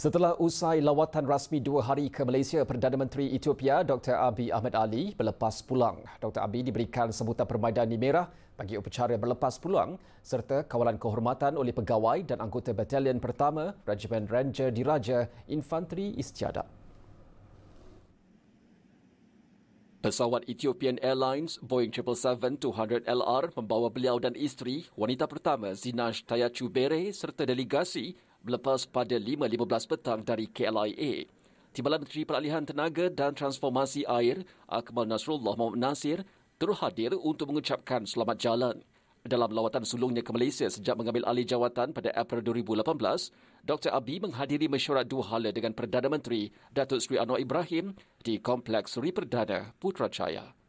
Setelah usai lawatan rasmi dua hari ke Malaysia, Perdana Menteri Ethiopia Dr. Abiy Ahmed Ali berlepas pulang. Dr. Abiy diberikan sebutan Permaidani Merah bagi upacara berlepas pulang serta kawalan kehormatan oleh pegawai dan anggota Batalion Pertama Regimen Ranger Diraja Infanteri Istiadat. Pesawat Ethiopian Airlines Boeing 777-200LR membawa beliau dan isteri, wanita pertama Zinash Tayachu Bere serta delegasi berlepas pada 5.15 petang dari KLIA. Timbalan Menteri Peralihan Tenaga dan Transformasi Air Akmal Nasrullah Muhammad Nasir turut hadir untuk mengucapkan selamat jalan. Dalam lawatan sulungnya ke Malaysia sejak mengambil alih jawatan pada April 2018, Dr. Abi menghadiri mesyuarat dua hala dengan Perdana Menteri Datuk Seri Anwar Ibrahim di Kompleks Seri Perdana Putrajaya.